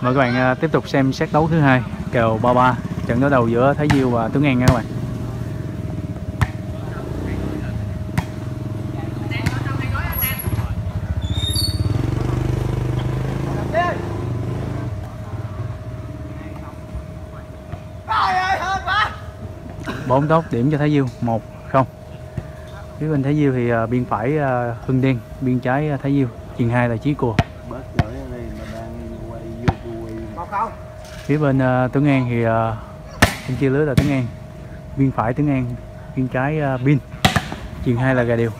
Mời các bạn à, tiếp tục xem xét đấu thứ hai. Kèo 33 trận đấu đầu giữa Thái Diêu và Tuấn An nha các bạn. bốn tốt điểm cho Thái Diêu, một không. Phía bên Thái Diêu thì à, biên phải à, Hưng Đen, biên trái Thái Diêu. Chuyền hai là Chí Cùa phía bên uh, Tuấn An thì uh, bên chia lưới là Tuấn An. Biên phải Tuấn An biên trái uh, Bin. Chuyền hai là gà điều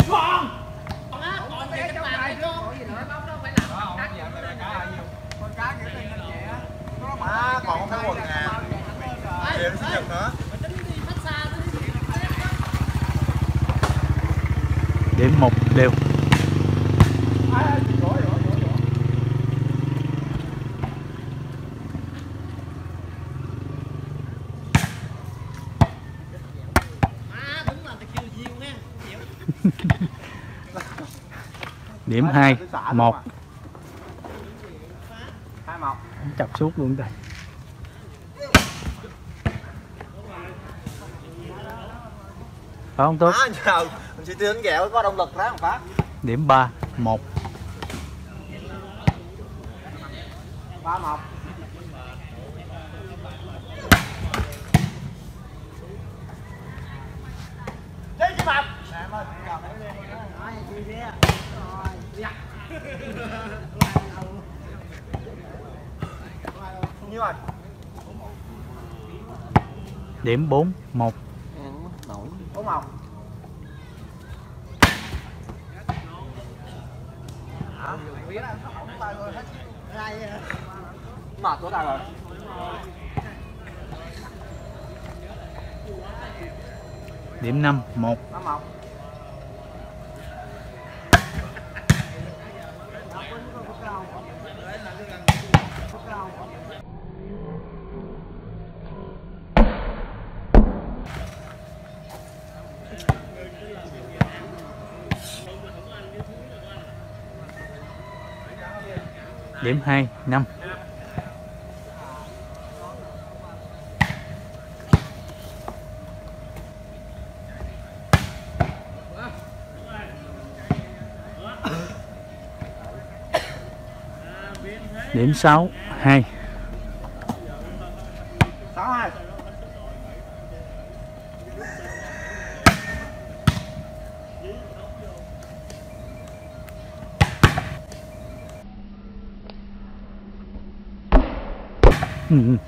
điểm một đều điểm hai một. Chọc suốt luôn đây phải không tốt à nhờ. Mình sẽ tiến ghẹo có động lực ráng phát điểm ba một. Ba một chơi chứ mập em ơi nhiêu rồi điểm bốn, một. Ăn mất nổi bốn một mệt của rồi điểm năm một năm, một. Điểm hai năm. Điểm sáu. 2 Ừ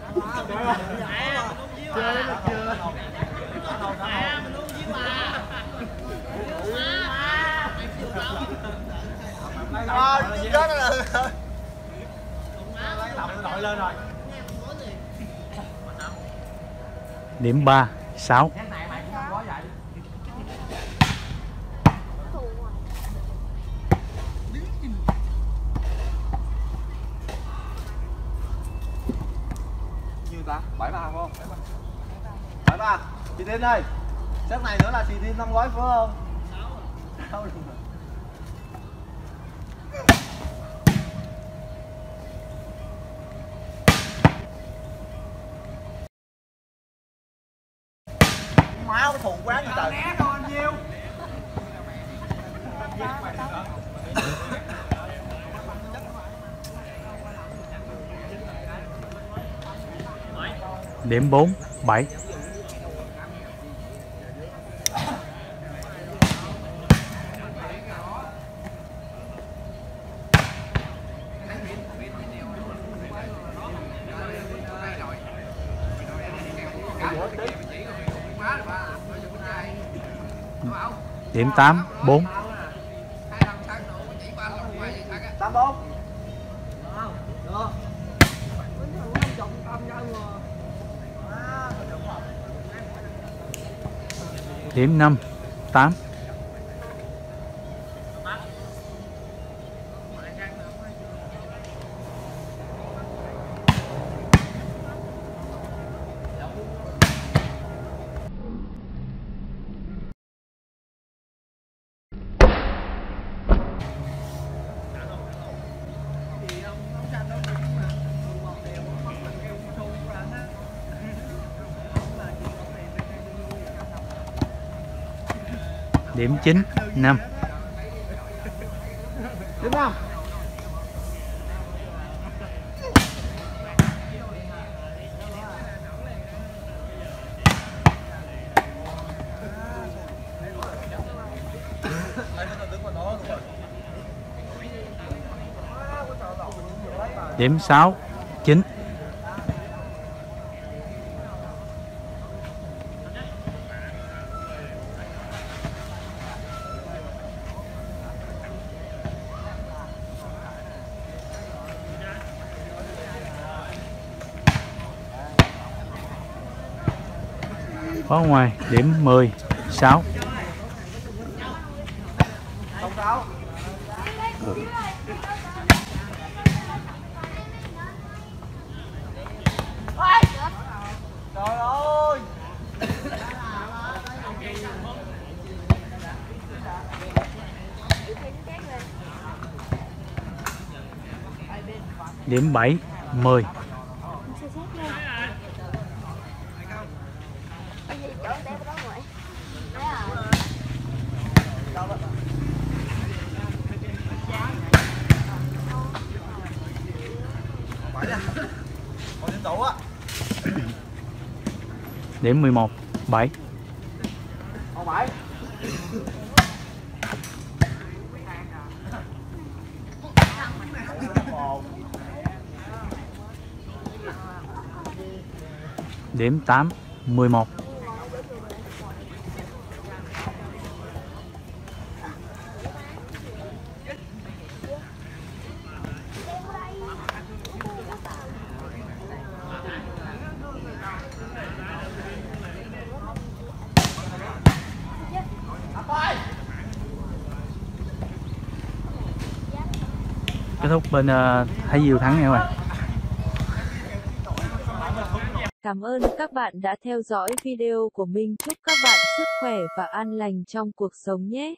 điểm ba, sáu. Nhiêu ta, bảy ba không? Bảy ba, chị tin ơi. Set này nữa là chị tin năm gói phải không? Sáu. Luôn rồi. Nó thù quá như trời. Né thôi anh nhiêu điểm bốn bảy điểm tám bốn. Tám bốn điểm năm tám. Điểm 9 5 Tiếp năm. Điểm 6 9 có ngoài điểm 10 6 điểm 7 10 điểm 11 7 Còn điểm 8 11 kết thúc bên uh, Thái Diêu thắng nha các bạn Cảm ơn các bạn đã theo dõi video của mình. Chúc các bạn sức khỏe và an lành trong cuộc sống nhé.